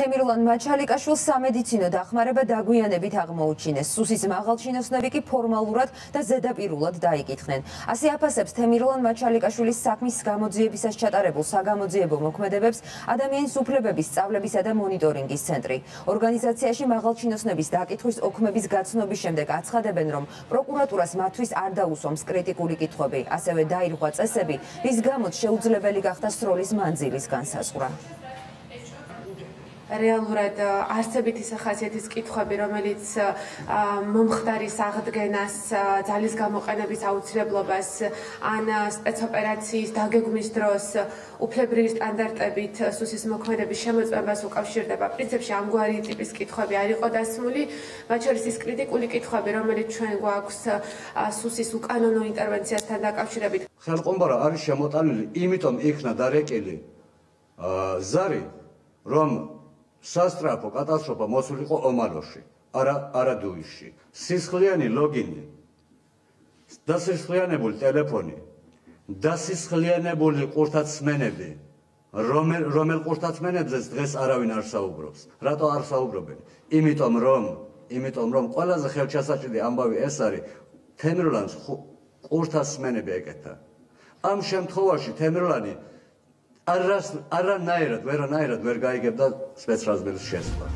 თემირლან მაჩალიკაშვილს სამედიცინო დახმარება დაგვიანებით აღმოუჩინეს. სუსის მაღალჩინოსნები კი ფორმალურად და ზედაპირულად დაიკითხნენ. ასე აფასებს თემირლან მაჩალიკაშვილის საქმის გამოძიებისას ჩატარებულ საგამოძიებო მოქმედებებს ადამიანის უფლებების სწავლებისა და მონიტორინგის ცენტრი. ორგანიზაციაში მაღალჩინოსნების დაკითხვის ოქმების გაცნობის შემდეგ აცხადებენ, რომ პროკურატურას მათთვის არ დაუსვამს კრიტიკული კითხვები, ასევე დაირღვა წესები, რის გამოც შეუძლებელი გახდა სროლის მანძილის განსაზღვრა. რეალურად არსებითი სახასიათის კითხვები, რომელიც მომხდარის აღდგენას, ძალის გამოყენების აუცილებლობას ან სპეცოპერაციის დაგეგმვის დროს უფლებრივი სტანდარტებით სუსის მოქმედების შემოწმებას უკავშირდება. პრინციპში ამგვარი ტიპის კითხვები არ იყო დასმული, მათ შორის ის კრიტიკული კითხვები, რომელიც ჩვენ გვაქვს სუსის უკანონო ინტერვენციასთან დაკავშირებით. ხელყომბარა არის შემოტანილი, იმიტომ იქნა დარეკილი ზარი, რომ სასტრაფო კატასტროფა მოსულიყო ომალოში, არა არა დუიში. სისხლიანი ლოგინი, დასისხლიანებული ტელეფონი, დასისხლიანებული ყურთაცმენები, რომელ რომელ ყურთაცმენებზეც დღეს არავინ არ საუბრობს. რატო არ საუბრობენ? იმიტომ რომ, იმიტომ რომ ყველაზე ხელჩასაჭირი ამბავი ეს არის თემრლანს ყურთაცმენები ეკეთა. ამ შემთხვევაში თემრლანი არას არანაირად ვერანაირად ვერ გაიგებდა სპეცრაზმერის შესვლა